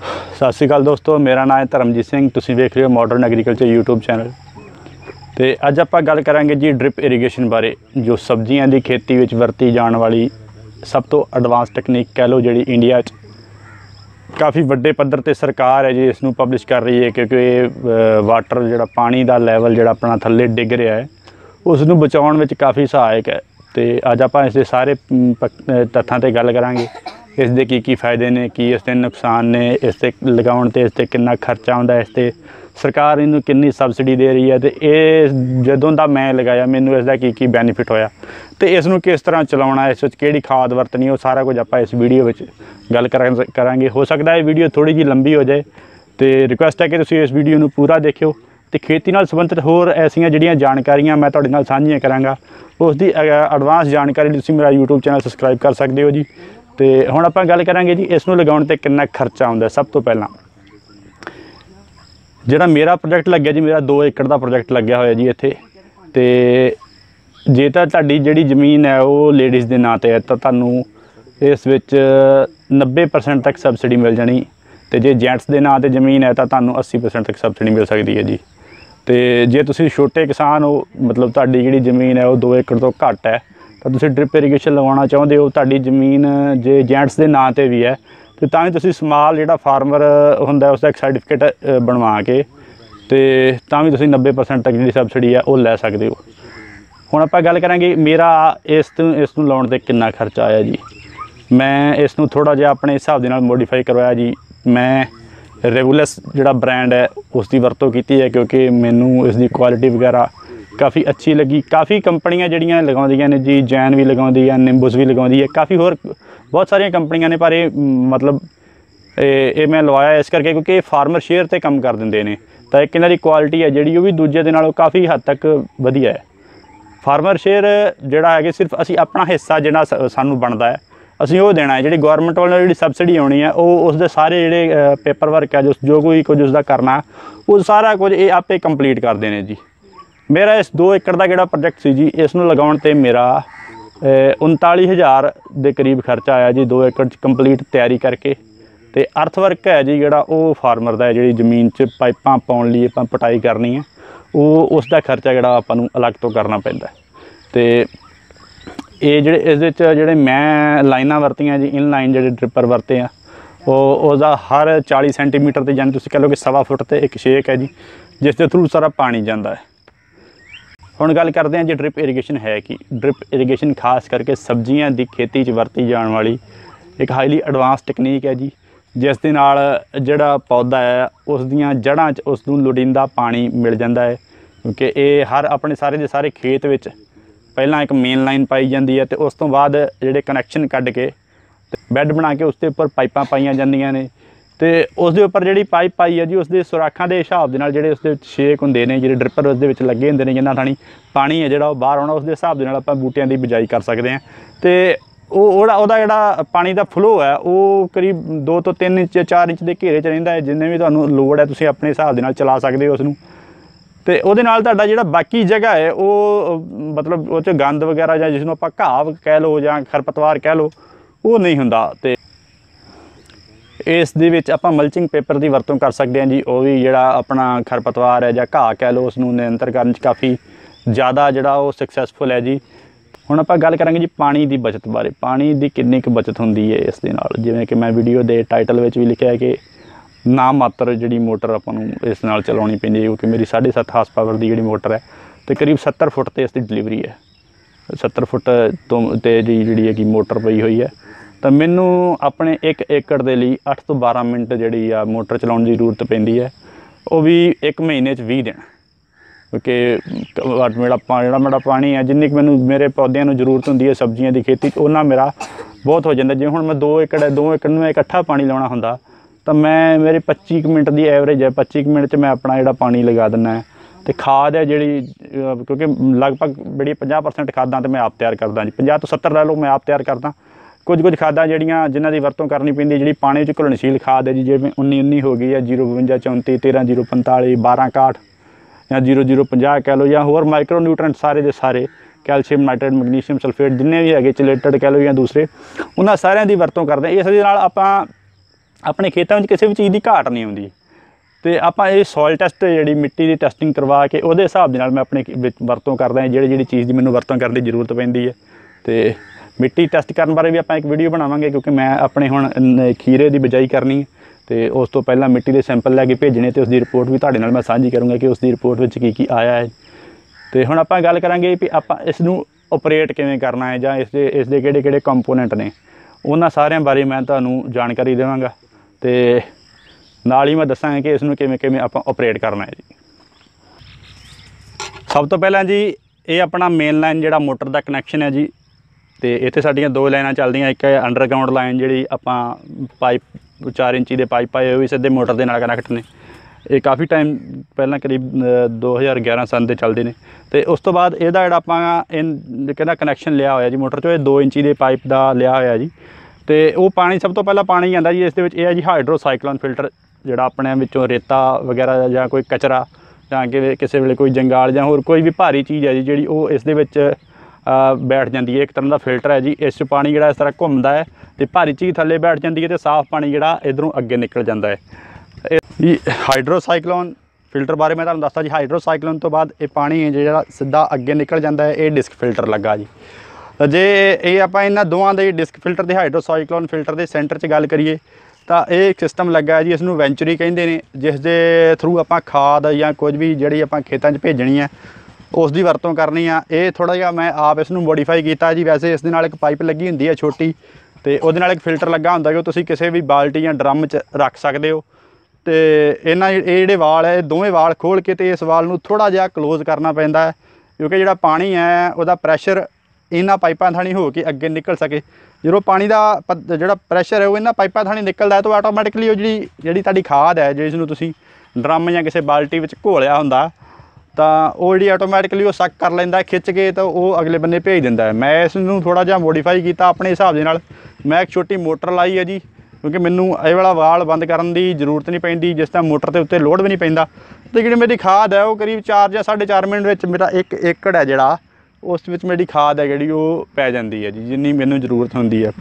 ਸਤਿ ਸ਼੍ਰੀ ਅਕਾਲ ਦੋਸਤੋ ਮੇਰਾ ਨਾਮ ਹੈ ਧਰਮਜੀਤ ਸਿੰਘ। ਤੁਸੀਂ ਵੇਖ ਰਹੇ ਹੋ ਮਾਡਰਨ ਐਗਰੀਕਲਚਰ YouTube ਚੈਨਲ ਤੇ ਅੱਜ ਆਪਾਂ ਗੱਲ ਕਰਾਂਗੇ ਜੀ ਡ੍ਰਿਪ ਇਰੀਗੇਸ਼ਨ ਬਾਰੇ ਜੋ ਸਬਜ਼ੀਆਂ ਦੀ ਖੇਤੀ ਵਿੱਚ ਵਰਤੀ ਜਾਣ ਵਾਲੀ ਸਭ ਤੋਂ ਐਡਵਾਂਸ ਟੈਕਨੀਕ ਕਹਿ ਲਓ ਜਿਹੜੀ ਇੰਡੀਆ 'ਚ ਕਾਫੀ ਵੱਡੇ ਪੱਧਰ ਤੇ ਸਰਕਾਰ ਹੈ ਜੀ ਇਸ ਨੂੰ ਪਬਲਿਸ਼ ਕਰ ਰਹੀ ਹੈ ਕਿਉਂਕਿ ਇਹ ਵਾਟਰ ਜਿਹੜਾ ਪਾਣੀ ਦਾ ਲੈਵਲ ਜਿਹੜਾ ਆਪਣਾ ਥੱਲੇ ਡਿੱਗ ਰਿਹਾ ਹੈ ਉਸ ਨੂੰ ਬਚਾਉਣ ਵਿੱਚ ਕਾਫੀ ਸਹਾਇਕ ਹੈ। ਤੇ ਅੱਜ ਆਪਾਂ ਇਸ ਦੇ ਸਾਰੇ ਮ, ਤੱਥਾਂ ਤੇ ਗੱਲ ਕਰਾਂਗੇ। ਇਸ ਦੇ ਕੀ ਕੀ ਫਾਇਦੇ ਨੇ, ਕੀ ਇਸ ਦੇ ਨੁਕਸਾਨ ਨੇ ਇਸ ਤੇ ਲਗਾਉਣ ਤੇ ਇਸ ਤੇ ਕਿੰਨਾ ਖਰਚਾ ਆਉਂਦਾ ਇਸ ਤੇ ਸਰਕਾਰ ਇਹਨੂੰ ਕਿੰਨੀ ਸਬਸਿਡੀ ਦੇ ਰਹੀ ਹੈ ਤੇ ਇਹ ਜਦੋਂ ਦਾ ਮੈਂ ਲਗਾਇਆ, ਮੈਨੂੰ ਇਸ ਦਾ ਕੀ ਕੀ ਬੈਨੀਫਿਟ ਹੋਇਆ ਤੇ ਇਸ ਨੂੰ ਕਿਸ ਤਰ੍ਹਾਂ ਚਲਾਉਣਾ, ਇਸ ਵਿੱਚ ਕਿਹੜੀ ਖਾਦ ਵਰਤਣੀ, ਉਹ ਸਾਰਾ ਕੁਝ ਆਪਾਂ ਇਸ ਵੀਡੀਓ ਵਿੱਚ ਗੱਲ ਕਰਾਂ- ਕਰਾਂਗੇ। ਹੋ ਸਕਦਾ ਇਹ ਵੀਡੀਓ ਥੋੜੀ ਜਿਹੀ ਲੰਬੀ ਹੋ ਜਾਏ ਤੇ ਰਿਕੁਐਸਟ ਹੈ ਕਿ ਤੁਸੀਂ ਇਸ ਵੀਡੀਓ ਨੂੰ ਪੂਰਾ ਦੇਖਿਓ ਤੇ ਖੇਤੀ ਨਾਲ ਸੰਬੰਧਿਤ ਹੋਰ ਐਸੀਆਂ ਜਿਹੜੀਆਂ ਜਾਣਕਾਰੀਆਂ ਮੈਂ ਤੁਹਾਡੇ ਨਾਲ ਸਾਂਝੀਆਂ ਕਰਾਂਗਾ ਉਸ ਦੀ ਐਡਵਾਂਸ ਜਾਣਕਾਰੀ ਲਈ ਤੁਸੀਂ ਮੇਰਾ YouTube ਚੈਨਲ ਸਬਸਕ੍ਰਾਈਬ ਕਰ ਸਕਦੇ ਹੋ ਜੀ। ਤੇ ਹੁਣ ਆਪਾਂ ਗੱਲ ਕਰਾਂਗੇ ਜੀ, ਇਸ ਨੂੰ ਲਗਾਉਣ ਤੇ ਕਿੰਨਾ ਖਰਚਾ ਆਉਂਦਾ ਸਭ ਤੋਂ ਪਹਿਲਾਂ। ਜਿਹੜਾ ਮੇਰਾ ਪ੍ਰੋਜੈਕਟ ਲੱਗਿਆ ਜੀ, ਮੇਰਾ 2 ਏਕੜ ਦਾ ਪ੍ਰੋਜੈਕਟ ਲੱਗਿਆ ਹੋਇਆ ਜੀ ਇੱਥੇ। ਤੇ ਜੇ ਤਾਂ ਤੁਹਾਡੀ ਜਿਹੜੀ ਜ਼ਮੀਨ ਹੈ, ਉਹ ਲੇਡੀਜ਼ ਦੇ ਨਾਂ ਤੇ ਹੈ, ਤਾਂ ਤੁਹਾਨੂੰ ਇਸ ਵਿੱਚ 90% ਤੱਕ ਸਬਸਿਡੀ ਮਿਲ ਜਾਣੀ। ਤੇ ਜੇ ਜੈਂਟਸ ਦੇ ਨਾਂ ਤੇ ਜ਼ਮੀਨ ਹੈ, ਤਾਂ ਤੁਹਾਨੂੰ 80% ਤੱਕ ਸਬਸਿਡੀ ਮਿਲ ਸਕਦੀ ਹੈ ਜੀ। ਤੇ ਜੇ ਤੁਸੀਂ ਛੋਟੇ ਕਿਸਾਨ ਹੋ, ਮਤਲਬ ਤੁਹਾਡੀ ਜਿਹੜੀ ਜ਼ਮੀਨ ਹੈ, ਉਹ 2 ਏਕੜ ਤੋਂ ਘੱਟ ਹੈ ਤਾਂ ਤੁਸੀਂ ਡ੍ਰਿਪ ਇਰੀਗੇਸ਼ਨ ਲਗਾਉਣਾ ਚਾਹੁੰਦੇ ਹੋ, ਤੁਹਾਡੀ ਜ਼ਮੀਨ ਜੇ ਜੈਂਟਸ ਦੇ ਨਾਂ ਤੇ ਵੀ ਹੈ, ਤੇ ਤਾਂ ਵੀ ਤੁਸੀਂ ਸਮਾਲ ਜਿਹੜਾ ਫਾਰਮਰ ਹੁੰਦਾ ਉਸ ਦਾ ਇੱਕ ਸਰਟੀਫਿਕੇਟ ਬਣਵਾ ਕੇ ਤੇ ਤਾਂ ਵੀ ਤੁਸੀਂ 90% ਤੱਕ ਜਿਹੜੀ ਸਬਸਿਡੀ ਹੈ, ਉਹ ਲੈ ਸਕਦੇ ਹੋ। ਹੁਣ ਆਪਾਂ ਗੱਲ ਕਰਾਂਗੇ ਮੇਰਾ ਇਸ ਤੋਂ, ਇਸ ਨੂੰ ਲਾਉਣ ਤੇ ਕਿੰਨਾ ਖਰਚਾ ਆਇਆ ਜੀ। ਮੈਂ ਇਸ ਨੂੰ ਥੋੜਾ ਜਿਹਾ ਆਪਣੇ ਹਿਸਾਬ ਦੇ ਨਾਲ ਮੋਡੀਫਾਈ ਕਰਵਾਇਆ ਜੀ। ਮੈਂ ਰੈਗੂਲਸ ਜਿਹੜਾ ਬ੍ਰਾਂਡ ਹੈ ਉਸ ਦੀ ਵਰਤੋਂ ਕੀਤੀ ਹੈ, ਕਿਉਂਕਿ ਮੈਨੂੰ ਇਸ ਦੀ ਕੁਆਲਿਟੀ ਵਗੈਰਾ ਕਾਫੀ ਅੱਛੀ ਲੱਗੀ। ਕਾਫੀ ਕੰਪਨੀਆਂ ਜਿਹੜੀਆਂ ਲਗਾਉਂਦੀਆਂ ਨੇ ਜੀ, ਜੈਨ ਵੀ ਲਗਾਉਂਦੀ ਹੈ ਨਿੰਬੂਸ ਵੀ ਲਗਾਉਂਦੀ ਹੈ ਕਾਫੀ ਹੋਰ ਬਹੁਤ ਸਾਰੀਆਂ ਕੰਪਨੀਆਂ ਨੇ, ਪਰ ਇਹ ਮਤਲਬ ਇਹ ਇਹ ਮੈਂ ਲਵਾਇਆ ਇਸ ਕਰਕੇ ਕਿਉਂਕਿ ਇਹ ਫਾਰਮਰ ਸ਼ੇਅਰ ਤੇ ਕੰਮ ਕਰ ਦਿੰਦੇ ਨੇ। ਤਾਂ ਇੱਕ ਇਹਨਾਂ ਦੀ ਕੁਆਲਿਟੀ ਹੈ ਜਿਹੜੀ, ਉਹ ਵੀ ਦੂਜੇ ਦੇ ਨਾਲੋਂ ਕਾਫੀ ਹੱਦ ਤੱਕ ਵਧੀਆ ਹੈ। ਫਾਰਮਰ ਸ਼ੇਅਰ ਜਿਹੜਾ ਹੈਗੇ, ਸਿਰਫ ਅਸੀਂ ਆਪਣਾ ਹਿੱਸਾ ਜਿਹੜਾ ਸ- ਸਾਨੂੰ ਬਣਦਾ ਹੈ, ਅਸੀਂ ਉਹ ਦੇਣਾ ਹੈ। ਜਿਹੜੀ ਗਵਰਨਮੈਂਟ ਵੱਲੋਂ ਜਿਹੜੀ ਸਬਸਿਡੀ ਆਉਣੀ ਹੈ, ਉਹ ਉਸ ਦੇ ਸਾਰੇ ਜਿਹੜੇ ਪੇਪਰ ਵਰਕ ਹੈ, ਜੋ ਜੋ ਕੋਈ ਕੁਝ ਉਸ ਦਾ ਕਰਨਾ, ਉਹ ਸਾਰਾ ਕੁਝ ਇਹ ਆਪੇ ਕੰਪਲੀਟ ਕਰਦੇ ਨੇ ਜੀ। ਮੇਰਾ ਇਸ 2 ਏਕੜ ਦਾ ਜਿਹੜਾ ਪ੍ਰੋਜੈਕਟ ਸੀ ਜੀ ਇਸ ਨੂੰ ਲਗਾਉਣ ਤੇ ਮੇਰਾ ਅ, 39000 ਦੇ ਕਰੀਬ ਖਰਚਾ ਆਇਆ ਜੀ 2 ਏਕੜ ਚ ਕੰਪਲੀਟ ਤਿਆਰੀ ਕਰਕੇ। ਤੇ ਅਰਥ ਵਰਕ ਹੈ ਜੀ ਜਿਹੜਾ ਉਹ ਫਾਰਮਰ ਦਾ ਹੈ ਜਿਹੜੀ ਜ਼ਮੀਨ 'ਚ ਪਾਈਪਾਂ ਪਾਉਣ ਲਈ ਆਪਾਂ ਪਟਾਈ ਕਰਨੀ ਹੈ। ਉਹ ਉਸ ਦਾ ਖਰਚਾ ਜਿਹੜਾ ਆਪਾਂ ਨੂੰ ਅਲੱਗ ਤੋਂ ਕਰਨਾ ਪੈਂਦਾ ਹੈ। ਤੇ ਇਹ ਜਿਹੜੇ ਇਸ ਵਿੱਚ ਜਿਹੜੇ ਮੈਂ ਲਾਈਨਾਂ ਵਰਤੀਆਂ ਜੀ ਇਨ ਲਾਈਨ ਜਿਹੜੇ ਡ੍ਰਿਪਰ ਵਰਤੇ ਆ ਉਹ ਉਹਦਾ ਹਰ 40 ਸੈਂਟੀਮੀਟਰ ਤੇ ਜਾਨੀ ਤੁਸੀਂ ਕਹ ਲਓ ਕਿ ਸਵਾ ਫੁੱਟ ਤੇ ਇੱਕ ਛੇਕ ਹੈ ਜੀ ਜਿਸ ਦੇ ਥਰੂ ਸਾਰਾ ਪਾਣੀ ਜਾਂਦਾ ਹੈ। ਹੁਣ ਗੱਲ ਕਰਦੇ ਹਾਂ ਜੇ ਡ੍ਰਿਪ ਇਰੀਗੇਸ਼ਨ ਹੈ ਕੀ। ਡ੍ਰਿਪ ਇਰੀਗੇਸ਼ਨ ਖਾਸ ਕਰਕੇ ਸਬਜ਼ੀਆਂ ਦੀ ਖੇਤੀ 'ਚ ਵਰਤੀ ਜਾਣ ਵਾਲੀ ਇੱਕ ਹਾਈਲੀ ਐਡਵਾਂਸ ਟੈਕਨੀਕ ਹੈ ਜੀ, ਜਿਸ ਦੇ ਨਾਲ ਜਿਹੜਾ ਪੌਦਾ ਹੈ, ਉਸ ਦੀਆਂ ਜੜ੍ਹਾਂ 'ਚ ਉਸ ਨੂੰ ਲੋੜੀਂਦਾ ਪਾਣੀ ਮਿਲ ਜਾਂਦਾ ਹੈ, ਕਿਉਂਕਿ ਇਹ ਹਰ ਆਪਣੇ ਸਾਰੇ ਦੇ ਸਾਰੇ ਖੇਤ ਵਿੱਚ ਪਹਿਲਾਂ ਇੱਕ ਮੇਨ ਲਾਈਨ ਪਾਈ ਜਾਂਦੀ ਹੈ ਤੇ ਉਸ ਤੋਂ ਬਾਅਦ ਜਿਹੜੇ ਕਨੈਕਸ਼ਨ ਕੱਢ ਕੇ ਬੈੱਡ ਬਣਾ ਕੇ ਉਸ ਦੇ ਉੱਪਰ ਪਾਈਪਾਂ ਪਾਈਆਂ ਜਾਂਦੀਆਂ ਨੇ। ਤੇ ਉਸ ਦੇ ਉੱਪਰ ਜਿਹੜੀ ਪਾਈਪ ਪਾਈ ਹੈ ਜੀ ਉਸ ਦੇ ਸੁਰਾਖਾਂ ਦੇ ਹਿਸਾਬ ਦੇ ਨਾਲ ਜਿਹੜੇ ਉਸ ਦੇ ਵਿੱਚ ਛੇਕ ਹੁੰਦੇ ਨੇ, ਜਿਹੜੇ ਡ੍ਰਿਪਰ ਉਸ ਦੇ ਵਿੱਚ ਲੱਗੇ ਹੁੰਦੇ ਨੇ ਜਿਨ੍ਹਾਂ ਥਾਣੀ ਪਾਣੀ ਹੈ ਜਿਹੜਾ ਉਹ ਬਾਹਰ ਆਉਣਾ ਉਸ ਦੇ ਹਿਸਾਬ ਦੇ ਨਾਲ ਆਪਾਂ ਬੂਟਿਆਂ ਦੀ ਬਿਜਾਈ ਕਰ ਸਕਦੇ ਹਾਂ। ਤੇ ਉਹ ਉਹਦਾ ਉਹਦਾ ਜਿਹੜਾ ਪਾਣੀ ਦਾ ਫਲੋ ਹੈ, ਉਹ ਕਰੀਬ 2 ਤੋਂ 3 ਇੰਚ 4 ਇੰਚ ਦੇ ਘੇਰੇ 'ਚ ਰਹਿੰਦਾ ਹੈ, ਜਿੰਨੇ ਵੀ ਤੁਹਾਨੂੰ ਲੋੜ ਹੈ ਤੁਸੀਂ ਆਪਣੇ ਹਿਸਾਬ ਦੇ ਨਾਲ ਚਲਾ ਸਕਦੇ ਹੋ ਉਸ ਨੂੰ ਤੇ ਉਹਦੇ ਨਾਲ ਤੁਹਾਡਾ ਜਿਹੜਾ ਬਾਕੀ ਜਗ੍ਹਾ ਹੈ, ਉਹ, ਮਤਲਬ ਉਹ 'ਚ ਗੰਦ ਵਗੈਰਾ ਜਾਂ ਜਿਸ ਨੂੰ ਆਪਾਂ ਘਾਹ ਕਹਿ ਲਓ ਜਾਂ ਖਰਪਤਵਾਰ ਕਹਿ ਲਓ, ਉਹ ਨਹੀਂ ਹੁੰਦਾ। ਤੇ ਇਸ ਦੇ ਵਿੱਚ ਆਪਾਂ ਮਲਚਿੰਗ ਪੇਪਰ ਦੀ ਵਰਤੋਂ ਕਰ ਸਕਦੇ ਹਾਂ ਜੀ, ਉਹ ਵੀ ਜਿਹੜਾ ਆਪਣਾ ਖਰਪਤਵਾਰ ਹੈ ਜਾਂ ਘਾਹ ਕਹਿ ਲਓ ਉਸ ਨੂੰ ਨਿਯੰਤਰ ਕਰਨ 'ਚ ਕਾਫੀ ਜ਼ਿਆਦਾ ਜਿਹੜਾ ਉਹ ਸਕਸੈਸਫੁਲ ਹੈ ਜੀ। ਹੁਣ ਆਪਾਂ ਗੱਲ ਕਰਾਂਗੇ ਜੀ ਪਾਣੀ ਦੀ ਬਚਤ ਬਾਰੇ। ਪਾਣੀ ਦੀ ਕਿੰਨੀ ਕੁ ਬਚਤ ਹੁੰਦੀ ਹੈ ਇਸ ਦੇ ਨਾਲ? ਜਿਵੇਂ ਕਿ ਮੈਂ ਵੀਡੀਓ ਦੇ ਟਾਈਟਲ ਵਿੱਚ ਵੀ ਲਿਖਿਆ ਹੈ ਕਿ ਨਾ ਮਾਤਰ ਜਿਹੜੀ ਮੋਟਰ ਆਪਾਂ ਨੂੰ ਇਸ ਨਾਲ ਚਲਾਉਣੀ ਪੈਂਦੀ ਹੈ, ਕਿਉਂਕਿ ਮੇਰੀ 7.5 ਹਾਰਸ ਪਾਵਰ ਦੀ ਜਿਹੜੀ ਮੋਟਰ ਹੈ, ਤੇ ਕਰੀਬ 70 ਫੁੱਟ ਤੇ ਇਸ ਦੀ ਡਿਲੀਵਰੀ ਹੈ। 70 ਫੁੱਟ ਤੋਂ ਤੇ ਦੀ ਜਿਹੜੀ ਹੈਗੀ ਮੋਟਰ ਪਈ ਹੋਈ ਹੈ। ਤਾਂ ਮੈਨੂੰ ਆਪਣੇ 1 ਏਕੜ ਦੇ ਲਈ 8 ਤੋਂ 12 ਮਿੰਟ ਜਿਹੜੀ ਆ ਮੋਟਰ ਚਲਾਉਣ ਦੀ ਜ਼ਰੂਰਤ ਪੈਂਦੀ ਹੈ, ਉਹ ਵੀ 1 ਮਹੀਨੇ 'ਚ 20 ਦਿਨ। ਕਿਉਂਕਿ ਕ- ਮੇਰਾ ਪਾ, ਜਿਹੜਾ ਮੇਰਾ ਪਾਣੀ ਹੈ ਜਿੰਨੀ ਕੁ ਮੈਨੂੰ ਮੇਰੇ ਪੌਦਿਆਂ ਨੂੰ ਜ਼ਰੂਰਤ ਹੁੰਦੀ ਹੈ ਸਬਜ਼ੀਆਂ ਦੀ ਖੇਤੀ 'ਚ, ਉਹਨਾਂ ਮੇਰਾ ਬਹੁਤ ਹੋ ਜਾਂਦਾ। ਜੇ ਹੁਣ ਮੈਂ 2 ਏਕੜ ਹੈ 2 ਏਕੜ ਨੂੰ ਇਕੱਠਾ ਪਾਣੀ ਲਾਉਣਾ ਹੁੰਦਾ, ਤਾਂ ਮੈਂ ਮੇਰੇ 25 ਕੁ ਮਿੰਟ ਦੀ ਐਵਰੇਜ ਹੈ। 25 ਕੁ ਮਿੰਟ 'ਚ ਮੈਂ ਆਪਣਾ ਜਿਹੜਾ ਪਾਣੀ ਲਗਾ ਦਿੰਦਾ ਹੈ। ਤੇ ਖਾਦ ਹੈ ਜਿਹੜੀ ਕਿਉਂਕਿ ਲਗਭਗ ਬੜੀ 50% ਖਾਦਾਂ ਤੇ ਮੈਂ ਆਪ ਤਿਆਰ ਕਰਦਾ ਜੀ। 50 ਤੋਂ 70 ਲੈ ਲਓ, ਮੈਂ ਆਪ ਤਿਆਰ ਕਰਦਾ। ਕੁਝ ਕੁਝ ਖਾਦਾਂ ਜਿਹੜੀਆਂ ਜਿਨ੍ਹਾਂ ਦੀ ਵਰਤੋਂ ਕਰਨੀ ਪੈਂਦੀ ਹੈ, ਜਿਹੜੀ ਪਾਣੀ ਵਿੱਚ ਘੁਲਣਸ਼ੀਲ ਖਾਦ ਹੈ ਜੀ ਜਿਵੇਂ 19 19 ਹੋ ਗਈ ਹੈ 052 34 13 045 12 61 ਜਾਂ 0050 ਕਹਿ ਲਓ ਜਾਂ ਹੋਰ ਮਾਈਕਰੋ ਨਿਊਟ੍ਰੈਂਟ ਸਾਰੇ ਦੇ ਸਾਰੇ ਕੈਲਸ਼ੀਅਮ ਨਾਈਟ੍ਰੇਟ ਮੈਗਨੀਸ਼ੀਅਮ ਸਲਫੇਟ ਜਿੰਨੇ ਵੀ ਹੈਗੇ ਚਿਲੇਟਡ ਕਹਿ ਲਓ ਜਾਂ ਦੂਸਰੇ ਉਹਨਾਂ ਸਾਰਿਆਂ ਦੀ ਵਰਤੋਂ ਕਰਦੇ ਇਸ ਦੇ ਨਾਲ ਆਪਾਂ ਆਪਣੇ ਖੇਤਾਂ ਵਿੱਚ ਕਿਸੇ ਵੀ ਚੀਜ਼ ਦੀ ਘਾਟ ਨਹੀਂ ਆਉਂਦੀ ਤੇ ਆਪਾਂ ਇਹ ਸੋਇਲ ਟੈਸਟ ਜਿਹੜੀ ਮਿੱਟੀ ਦੀ ਟੈਸਟਿੰਗ ਕਰਵਾ ਕੇ ਉਹਦੇ ਹਿਸਾਬ ਦੇ ਨਾਲ ਮੈਂ ਆਪਣੇ ਵਰਤੋਂ ਕਰਦਾ ਜਿਹੜੀ ਜਿਹੜੀ ਚੀਜ਼ ਦੀ ਮੈਨੂੰ ਵਰਤੋਂ ਕਰਨ ਦੀ ਜ਼ਰੂਰਤ ਪੈਂਦੀ ਹੈ। ਤੇ ਮਿੱਟੀ ਟੈਸਟ ਕਰਨ ਬਾਰੇ ਵੀ ਆਪਾਂ ਇੱਕ ਵੀਡੀਓ ਬਣਾਵਾਂਗੇ ਕਿਉਂਕਿ ਮੈਂ ਆਪਣੇ ਹੁਣ ਖੀਰੇ ਦੀ ਬਿਜਾਈ ਕਰਨੀ ਹੈ ਤੇ ਉਸ ਤੋਂ ਪਹਿਲਾਂ ਮਿੱਟੀ ਦੇ ਸੈਂਪਲ ਲੈ ਕੇ ਭੇਜਣੇ ਤੇ ਉਸ ਦੀ ਰਿਪੋਰਟ ਵੀ ਤੁਹਾਡੇ ਨਾਲ ਮੈਂ ਸਾਂਝੀ ਕਰੂੰਗਾ ਕਿ ਉਸ ਦੀ ਰਿਪੋਰਟ ਵਿੱਚ ਕੀ ਕੀ ਆਇਆ ਹੈ। ਤੇ ਹੁਣ ਆਪਾਂ ਗੱਲ ਕਰਾਂਗੇ ਵੀ ਆਪਾਂ ਇਸ ਨੂੰ ਆਪਰੇਟ ਕਿਵੇਂ ਕਰਨਾ ਹੈ ਜਾਂ ਇਸ ਦੇ ਇਸ ਦੇ ਕਿਹੜੇ ਕਿਹੜੇ ਕੰਪੋਨੈਂਟ ਨੇ। ਉਹਨਾਂ ਸਾਰਿਆਂ ਬਾਰੇ ਮੈਂ ਤੁਹਾਨੂੰ ਜਾਣਕਾਰੀ ਦੇਵਾਂਗਾ ਤੇ ਨਾਲ ਹੀ ਮੈਂ ਦੱਸਾਂਗਾ ਕਿ ਇਸ ਨੂੰ ਕਿਵੇਂ ਕਿਵੇਂ ਆਪਾਂ ਆਪਰੇਟ ਕਰਨਾ ਹੈ ਜੀ। ਸਭ ਤੋਂ ਪਹਿਲਾਂ ਜੀ, ਇਹ ਆਪਣਾ ਮੇਨ ਲਾਈਨ ਜਿਹੜਾ ਮੋਟਰ ਦਾ ਕਨੈਕਸ਼ਨ ਹੈ ਜੀ ਤੇ ਇੱਥੇ ਸਾਡੀਆਂ ਦੋ ਲਾਈਨਾਂ ਚੱਲਦੀਆਂ ਇੱਕ ਹੈ ਅੰਡਰਗਰਾਉਂਡ ਲਾਈਨ ਜਿਹੜੀ ਆਪਾਂ ਪਾਈਪ 4 ਇੰਚੀ ਦੇ ਪਾਈਪ ਪਾਏ ਹੋਏ ਵੀ ਸਿੱਧੇ ਮੋਟਰ ਦੇ ਨਾਲ ਕਨੈਕਟ ਨੇ। ਇਹ ਕਾਫੀ ਟਾਈਮ ਪਹਿਲਾਂ ਕਰੀਬ ਅ, 2011 ਸਾਲ ਦੇ ਚੱਲਦੇ ਨੇ। ਤੇ ਉਸ ਤੋਂ ਬਾਅਦ ਇਹਦਾ ਜਿਹੜਾ ਆਪਾਂ ਇਹ ਕਹਿੰਦਾ ਕਨੈਕਸ਼ਨ ਲਿਆ ਹੋਇਆ ਜੀ ਮੋਟਰ 'ਚੋਂ ਇਹ 2 ਇੰਚੀ ਦੇ ਪਾਈਪ ਦਾ ਲਿਆ ਹੋਇਆ ਜੀ। ਤੇ ਉਹ ਪਾਣੀ ਸਭ ਤੋਂ ਪਹਿਲਾਂ ਪਾਣੀ ਜਾਂਦਾ ਜੀ ਇਸ ਦੇ ਵਿੱਚ ਇਹ ਹੈ ਜੀ ਹਾਈਡਰੋਸਾਈਕਲੋਨ ਫਿਲਟਰ ਜਿਹੜਾ ਆਪਣੇ ਵਿੱਚੋਂ ਰੇਤਾ ਵਗੈਰਾ ਜਾਂ ਕੋਈ ਕਚਰਾ ਜਾਂ ਕਿ ਕਿਸੇ ਵੇਲੇ ਕੋਈ ਜੰਗਾਲ ਜਾਂ ਹੋਰ ਕੋਈ ਵੀ ਭਾਰੀ ਚੀਜ਼ ਹੈ ਜੀ ਜਿਹੜੀ ਉਹ ਇਸ ਦੇ ਵਿੱਚ ਬੈਠ ਜਾਂਦੀ ਹੈ, ਇੱਕ ਤਰ੍ਹਾਂ ਦਾ ਫਿਲਟਰ ਹੈ ਜੀ। ਇਸ 'ਚ ਪਾਣੀ ਜਿਹੜਾ ਇਸ ਤਰ੍ਹਾਂ ਘੁੰਮਦਾ ਹੈ ਤੇ ਭਾਰੀ ਚੀਜ਼ ਥੱਲੇ ਬੈਠ ਜਾਂਦੀ ਹੈ ਤੇ ਸਾਫ਼ ਪਾਣੀ ਜਿਹੜਾ ਇਧਰੋਂ ਅੱਗੇ ਨਿਕਲ ਜਾਂਦਾ ਹੈ। ਇਹ ਹਾਈਡਰੋਸਾਈਕਲੋਨ ਫਿਲਟਰ ਬਾਰੇ ਮੈਂ ਤੁਹਾਨੂੰ ਦੱਸਦਾ ਜੀ। ਹਾਈਡਰੋਸਾਈਕਲੋਨ ਤੋਂ ਬਾਅਦ ਇਹ ਪਾਣੀ ਜਿਹੜਾ ਸਿੱਧਾ ਅੱਗੇ ਨਿਕਲ ਜਾਂਦਾ ਹੈ, ਇਹ ਡਿਸਕ ਫਿਲਟਰ ਲੱਗਾ ਜੀ। ਜੇ ਇਹ ਆਪਾਂ ਇਹਨਾਂ ਦੋਵਾਂ ਦੇ ਡਿਸਕ ਫਿਲਟਰ ਦੇ, ਹਾਈਡਰੋਸਾਈਕਲੋਨ ਫਿਲਟਰ ਦੇ ਸੈਂਟਰ 'ਚ ਗੱਲ ਕਰੀਏ, ਤਾਂ ਇਹ ਇੱਕ ਸਿਸਟਮ ਲੱਗਾ ਹੈ ਜੀ ਇਸ ਨੂੰ ਵੈਂਚਰੀ ਕਹਿੰਦੇ ਨੇ ਜਿਸ ਦੇ ਥਰੂ ਆਪਾਂ ਖਾਦ ਜਾਂ ਕੁਝ ਵੀ ਜਿਹੜੀ ਆਪਾਂ ਖੇਤਾਂ 'ਚ ਭੇਜਣੀ ਹੈ ਉਸ ਦੀ ਵਰਤੋਂ ਕਰਨੀ ਆ। ਇਹ ਥੋੜਾ ਜਿਹਾ ਮੈਂ ਆਪ ਇਸ ਨੂੰ ਮੋਡੀਫਾਈ ਕੀਤਾ ਜੀ। ਵੈਸੇ ਇਸ ਦੇ ਨਾਲ ਇੱਕ ਪਾਈਪ ਲੱਗੀ ਹੁੰਦੀ ਹੈ ਛੋਟੀ ਤੇ ਉਹਦੇ ਨਾਲ ਇੱਕ ਫਿਲਟਰ ਲੱਗਾ ਹੁੰਦਾ ਕਿ ਉਹ ਤੁਸੀਂ ਕਿਸੇ ਵੀ ਬਾਲਟੀ ਜਾਂ ਡਰਮ 'ਚ ਰੱਖ ਸਕਦੇ ਹੋ। ਤੇ ਇਹਨਾਂ ਇਹ ਜਿਹੜੇ ਵਾਲ ਹੈ ਇਹ ਦੋਵੇਂ ਵਾਲ ਖੋਲ ਕੇ ਤੇ ਇਸ ਵਾਲ ਨੂੰ ਥੋੜਾ ਜਿਹਾ ਕਲੋਜ਼ ਕਰਨਾ ਪੈਂਦਾ ਹੈ। ਕਿਉਂਕਿ ਜਿਹੜਾ ਪਾਣੀ ਹੈ ਉਹਦਾ ਪ੍ਰੈਸ਼ਰ ਇਹਨਾਂ ਪਾਈਪਾਂ ਥਾਣੀ ਹੋ ਕੇ ਅੱਗੇ ਨਿਕਲ ਸਕੇ। ਜਦੋਂ ਪਾਣੀ ਦਾ ਪੱਧ- ਜਿਹੜਾ ਪ੍ਰੈਸ਼ਰ ਹੈ, ਉਹ ਇਹਨਾਂ ਪਾਈਪਾਂ ਥਾਣੀ ਨਿਕਲਦਾ ਹੈ, ਤਾਂ ਆਟੋਮੈਟਿਕਲੀ ਉਹ ਜਿਹੜੀ ਜਿਹੜੀ ਤੁਹਾਡੀ ਖਾਦ ਹੈ ਜਿਸ ਨੂੰ ਤੁਸੀਂ ਡਰਮ ਜਾਂ ਕਿਸੇ ਬਾਲਟੀ ਵਿੱਚ ਘੋਲਿਆ ਹੁੰਦਾ ਤਾਂ ਉਹ ਜਿਹੜੀ ਆਟੋਮੈਟਿਕਲੀ ਉਹ ਸੱਕ ਕਰ ਲੈਂਦਾ ਖਿੱਚ ਕੇ ਤਾਂ ਉਹ ਅਗਲੇ ਬੰਨੇ ਭੇਜ ਦਿੰਦਾ ਮੈਂ ਇਸ ਨੂੰ ਥੋੜਾ ਜਿਹਾ ਮੋਡੀਫਾਈ ਕੀਤਾ ਆਪਣੇ ਹਿਸਾਬ ਦੇ ਨਾਲ। ਮੈਂ ਇੱਕ ਛੋਟੀ ਮੋਟਰ ਲਾਈ ਹੈ ਜੀ, ਕਿਉਂਕਿ ਮੈਨੂੰ ਇਹ ਵਾਲਾ ਵਾਲ ਬੰਦ ਕਰਨ ਦੀ ਜ਼ਰੂਰਤ ਨਹੀਂ ਪੈਂਦੀ, ਜਿਸ ਤਰ੍ਹਾਂ ਮੋਟਰ ਦੇ ਉੱਤੇ ਲੋਡ ਵੀ ਨਹੀਂ ਪੈਂਦਾ। ਤੇ ਜਿਹੜੀ ਮੇਰੀ ਖਾਦ ਹੈ, ਉਹ ਕਰੀਬ 4 ਜਾਂ 4.5 ਮਿੰਟ ਵਿੱਚ ਮੇਰਾ 1 ਏਕੜ ਹੈ ਜਿਹੜਾ। ਉਸ ਵਿੱਚ ਮੇਰੀ ਖਾਦ ਹੈ ਜਿਹੜੀ ਉਹ ਪੈ ਜਾਂਦੀ ਹੈ ਜੀ, ਜਿੰਨੀ ਮੈਨੂੰ ਜ਼ਰੂਰਤ ਹੁੰਦੀ ਹੈ।